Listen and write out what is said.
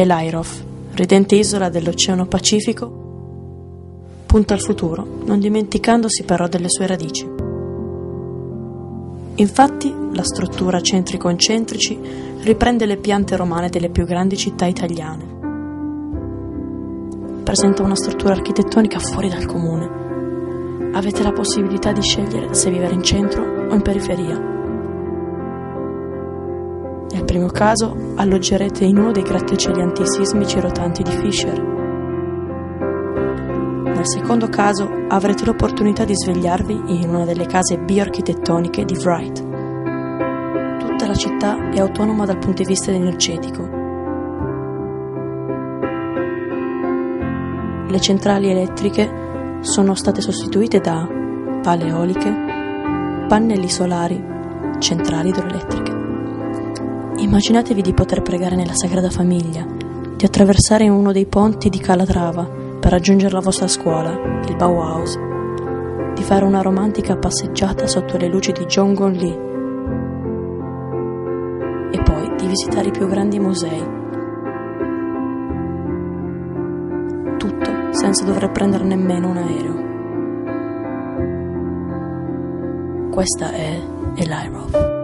e l'Airov, ridente isola dell'Oceano Pacifico, punta al futuro, non dimenticandosi però delle sue radici. Infatti, la struttura centri-concentrici riprende le piante romane delle più grandi città italiane. Presenta una struttura architettonica fuori dal comune. Avete la possibilità di scegliere se vivere in centro o in periferia. Nel primo caso alloggerete in uno dei grattacieli antisismici rotanti di Fisher. Nel secondo caso avrete l'opportunità di svegliarvi in una delle case bioarchitettoniche di Wright. Tutta la città è autonoma dal punto di vista energetico. Le centrali elettriche sono state sostituite da pale eoliche, pannelli solari, centrali idroelettriche. Immaginatevi di poter pregare nella Sagrada Famiglia, di attraversare uno dei ponti di Calatrava per raggiungere la vostra scuola, il Bauhaus, di fare una romantica passeggiata sotto le luci di Jong-un Lee e poi di visitare i più grandi musei. Tutto senza dover prendere nemmeno un aereo. Questa è Elirov.